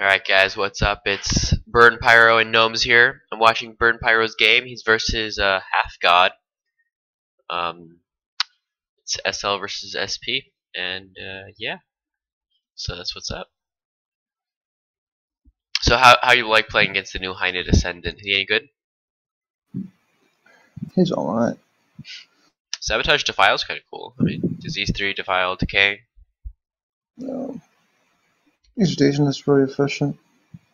Alright guys, what's up? It's Burn Pyro and Gnomes here. I'm watching Burn Pyro's game. He's versus uh, Half God. Um, it's SL versus SP, and uh, yeah. So that's what's up. So how how you like playing against the new Hynid Ascendant? He any good? He's alright. Sabotage Defile's kind of cool. I mean, Disease 3, Defile, Decay. No. Decent, it's very efficient.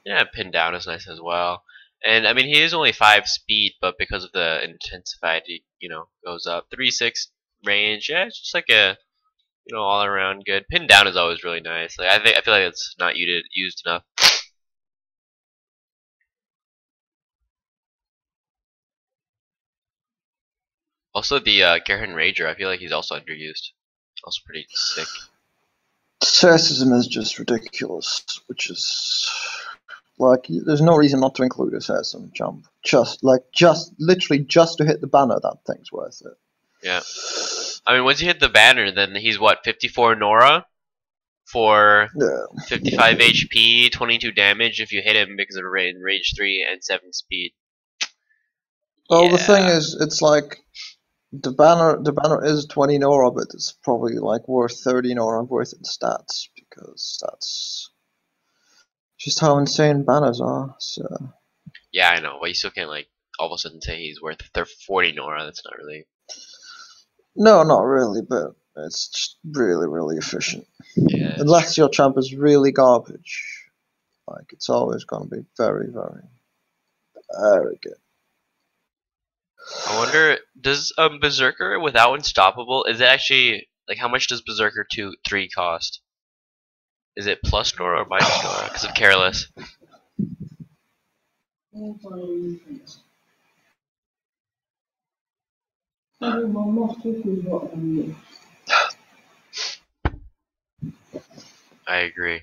Yeah, Pin Down is nice as well. And I mean, he is only 5 speed, but because of the intensified, he, you know, goes up. 3 6 range, yeah, it's just like a, you know, all around good. Pin Down is always really nice. Like I think I feel like it's not used used enough. Also, the uh, Garen Rager, I feel like he's also underused. Also pretty sick. Asceticism is just ridiculous, which is like there's no reason not to include asceticism jump. Just like just literally just to hit the banner, that thing's worth it. Yeah. I mean, once you hit the banner, then he's what 54 Nora for Yeah. 55 HP, 22 damage if you hit him because of ra- rage 3 and 7 speed. Well, the thing is, it's like the banner. The banner is 20 Nora, but it's probably like worth 30 Nora worth in stats because that's just how insane banners are. So Yeah, I know, but you still can't like all of a sudden say he's worth they're 40 Nora. That's not really. no, not really, but it's just really, really efficient. Yeah. Unless your champ is really garbage, like it's always going to be very, very, very good. I wonder, does um Berserker without Unstoppable is it actually like how much does Berserker two three cost? Is it plus Nora or minus Nora? Because of Careless. I agree.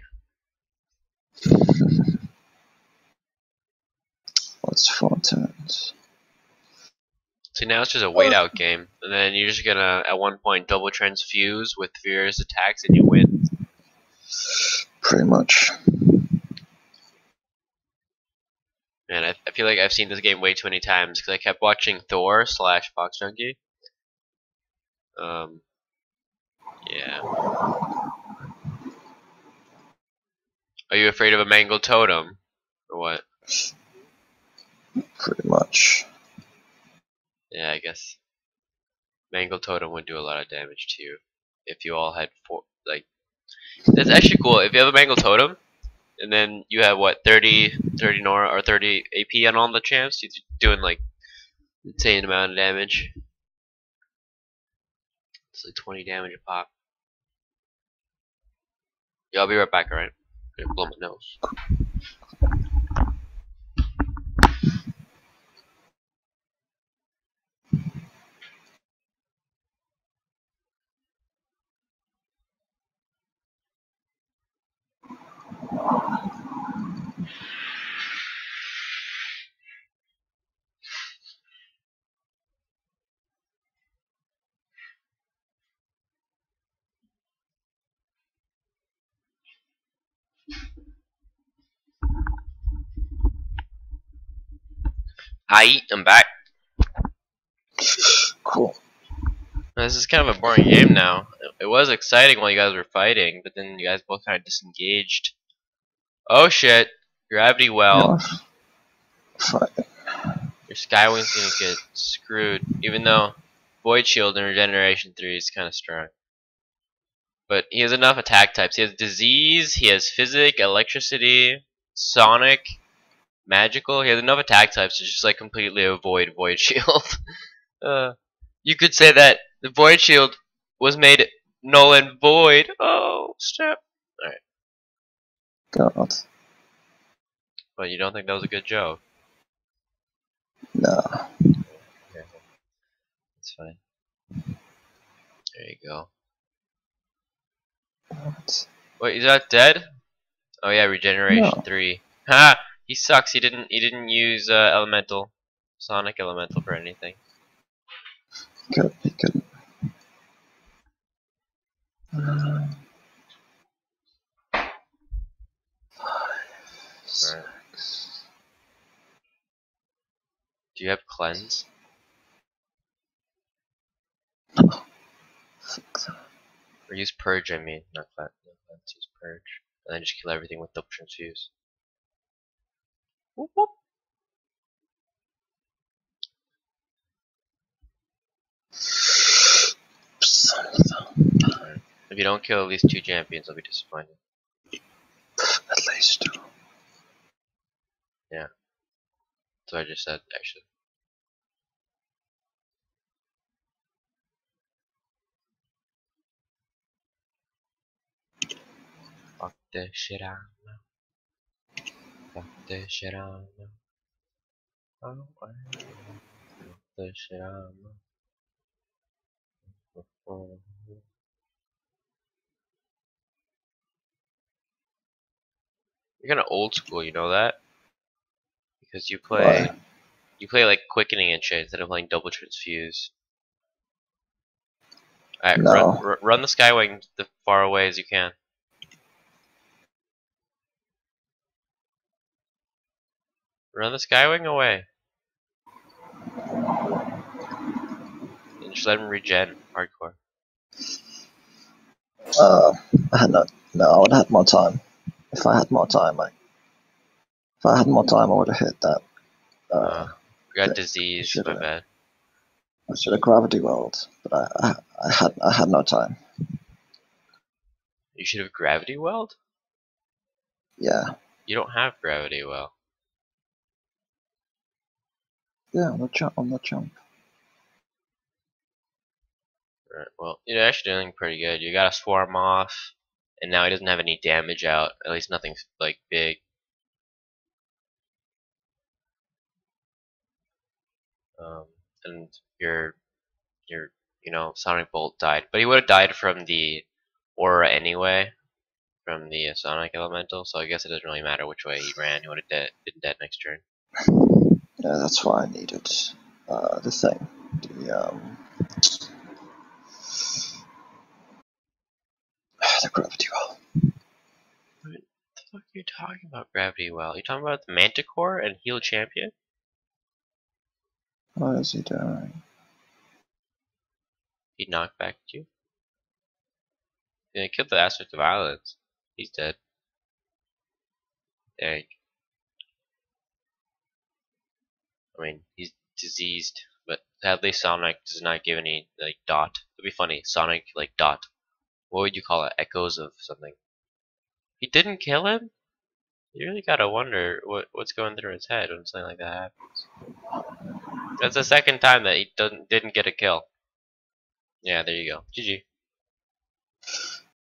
What's four turns? See now it's just a wait out game, and then you're just gonna at one point double transfuse with furious attacks and you win. Pretty much. Man, I, I feel like I've seen this game way too many times because I kept watching Thor slash Fox Junkie. Um, yeah. Are you afraid of a mangled totem, or what? Pretty much. Guess mangled totem would do a lot of damage to you if you all had four. Like, that's actually cool. If you have a mangled totem, and then you have what 30, 30 Nora or 30 AP on all the champs, you're doing like insane amount of damage. It's like 20 damage a pop. Yeah, I'll be right back, alright? Gonna blow my nose. Hi, I'm back. Cool. This is kind of a boring game now. It was exciting while you guys were fighting, but then you guys both kind of disengaged. Oh shit! Gravity well. Fighting. Your Skywing's gonna get screwed, even though Void Shield and Regeneration 3 is kind of strong. But he has enough attack types. He has Disease, he has Physic, Electricity, Sonic, Magical. He has enough attack types to just like completely avoid Void Shield. uh, you could say that the Void Shield was made null and void. Oh, snap. God. But you don't think that was a good joke? No. That's fine. There you go. What? Wait, is that dead? Oh yeah, regeneration No. three. Ha! He sucks. He didn't. He didn't use uh, elemental, sonic elemental for anything. Could, he couldn't. Um, Cleanse? Or use purge, I mean, not cleanse. No, cleanse, use purge. And then just kill everything with double transfuse. Whoop, whoop. If you don't kill at least two champions, I'll be disappointed. At least. That's what I just said, actually. Fuck this shit out now. Fuck this shit out now. Oh, I fuck this shit out now. You're kinda old school, you know that? Because you play Why? you play like quickening and shit instead of playing double transfuse. Alright, No. run, run the Skywing the far away as you can. Run the Skywing away. And just let him regen hardcore. Uh, I had no, no, I would have had more time. If I had more time, I, if I had more time, I would have hit that. Uh, Uh, got disease, should my have. bad. I should have gravity welled, but I, I, I had, I had no time. You should have gravity weld? Yeah, You don't have gravity well. Yeah, on the jump, on the jump. Alright, well, you're actually doing pretty good. You got a swarm off, and now he doesn't have any damage out. At least nothing like big. Um, and your, your, you know, Sonic Bolt died, but he would have died from the aura anyway, from the uh, Sonic Elemental. So I guess it doesn't really matter which way he ran. He would have been dead next turn. Yeah, that's why I needed uh, the thing. The um, the gravity well. What the fuck are you talking about, Gravity Well? You talking about the Manticore and Heal Champion? What is he doing? He knocked back at you. He killed the aspect of violence. He's dead. Dang. I mean, he's diseased, but sadly Sonic does not give any like dot. It'd be funny, Sonic like dot. What would you call it? Echoes of something. He didn't kill him. You really gotta wonder what what's going through his head when something like that happens. That's the second time that he doesn't didn't get a kill. Yeah, there you go. GG.